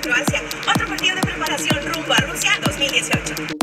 Croacia, otro partido de preparación rumbo a Rusia 2018.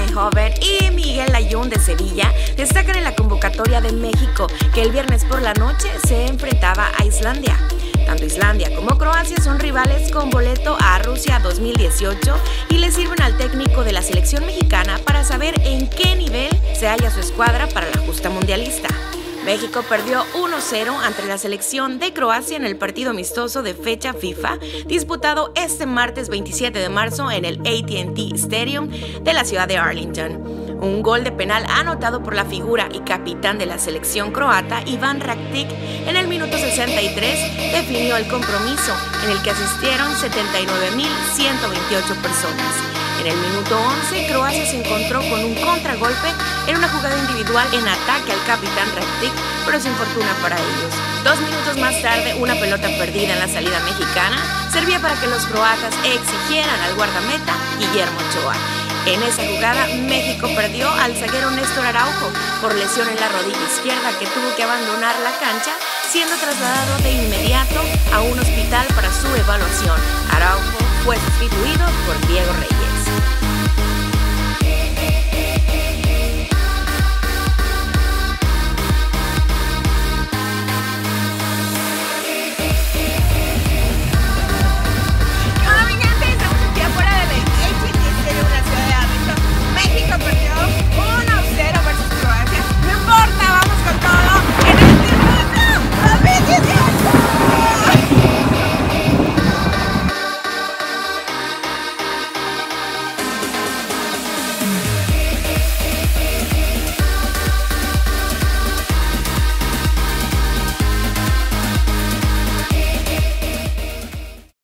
Eindhoven y Miguel Layún de Sevilla destacan en la convocatoria de México que el viernes por la noche se enfrentaba a Islandia. Tanto Islandia como Croacia son rivales con boleto a Rusia 2018 y le sirven al técnico de la selección mexicana para saber en qué nivel se halla su escuadra para la justa mundialista. México perdió 1-0 ante la selección de Croacia en el partido amistoso de fecha FIFA disputado este martes 27 de marzo en el ATT Stadium de la ciudad de Arlington. Un gol de penal anotado por la figura y capitán de la selección croata, Iván Rakitic, en el minuto 63 definió el compromiso en el que asistieron 79.128 personas. En el minuto 11, Croacia se encontró con un contragolpe en una jugada individual en ataque al capitán Rakitic, pero sin fortuna para ellos. Dos minutos más tarde, una pelota perdida en la salida mexicana servía para que los croatas exigieran al guardameta Guillermo Ochoa. En esa jugada, México perdió al zaguero Néstor Araujo por lesión en la rodilla izquierda que tuvo que abandonar la cancha, siendo trasladado de inmediato a un hospital para